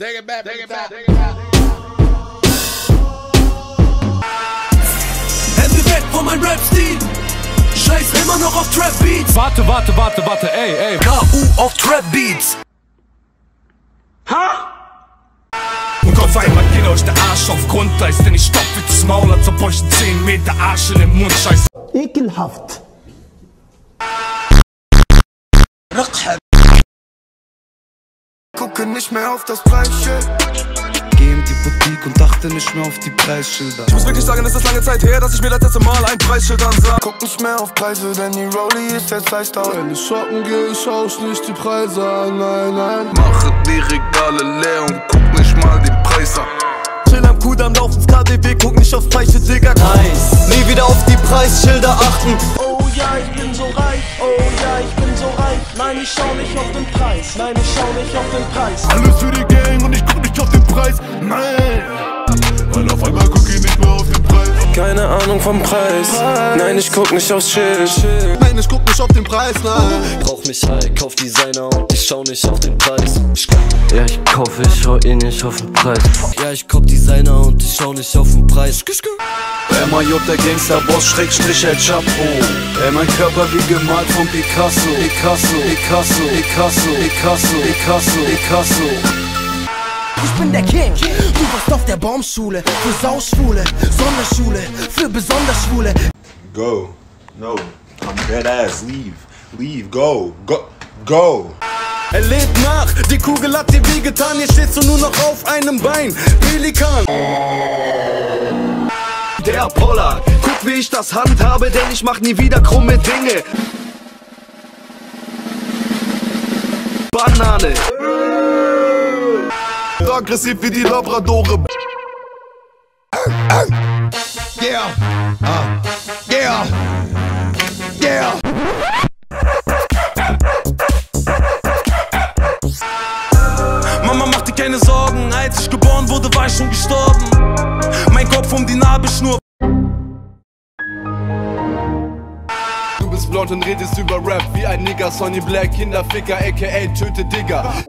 Take it back, take it back, take it back. Hände weg von meinem Rap-Stil. Scheiß immer noch auf Trap-Beats. Warte, warte, warte, warte, ey, ey. KU auf Trap-Beats. Und Kopf einmal geht euch der Arsch auf Grundeis, denn ich stopfe das Maul, als ob euch ein 10 Meter Arsch in den Mund scheißt. Ekelhaft. Gucke nicht mehr auf das Preisschild. Geh in die Boutique und dachte nicht mehr auf die Preisschilder. Ich muss wirklich sagen, es ist lange Zeit her, dass ich mir das letzte Mal ein Preisschild ansah. Guck nicht mehr auf Preise, denn die Rolli ist jetzt Lifestyle. Wenn ich shoppen gehe, ich schaue nicht die Preise an, nein, nein. Mache die Regale leer und guck nicht mal den Preis an. Chill am Kudamm, lauf ins KDW, guck nicht aufs Preisschild, Digga. Nice. Nie wieder auf die Preisschilder achten. Nein, ich schau nicht auf den Preis, nein, ich schau nicht auf den Preis. Alles für die Gang und ich guck nicht auf den Preis, nein. Weil auf einmal guck ich nicht mehr auf den Preis. Keine Ahnung vom Preis. Nein, ich guck nicht aufs Schild. Nein, ich guck nicht auf den Preis, nein. Brauch mich high, kauf Designer und ich schau nicht auf den Preis. Ja, ich kauf, ich schau eh nicht auf den Preis. Ja, ich kauf Designer und ich schau nicht auf den Preis. MIJ der Gangsterboss, Schrägstrich El Chapo. Ey, mein Körper wie gemalt von Picasso. Picasso, Picasso, Picasso, Picasso, Picasso, Picasso. Ich bin der King, du warst auf der Baumschule, für Sauschwule, Sonderschule, für besonders Schwule. Go. No. I'm dead ass. Leave. Leave. Go. Go. Go. Er lebt nach, die Kugel hat dir wehgetan, hier stehst du nur noch auf einem Bein. Pelikan. Der Poller, guck wie ich das handhabe, denn ich mach nie wieder krumme Dinge. Banane. Aggressiv wie die Labradore. Yeah. Ah. Yeah. Yeah. Mama mach dir keine Sorgen, als ich geboren wurde, war ich schon gestorben. Mein Kopf um die Nabelschnur. Du bist blond und redest über Rap wie ein Nigger, Sonny Black, Kinderficker, aka Töte Digger.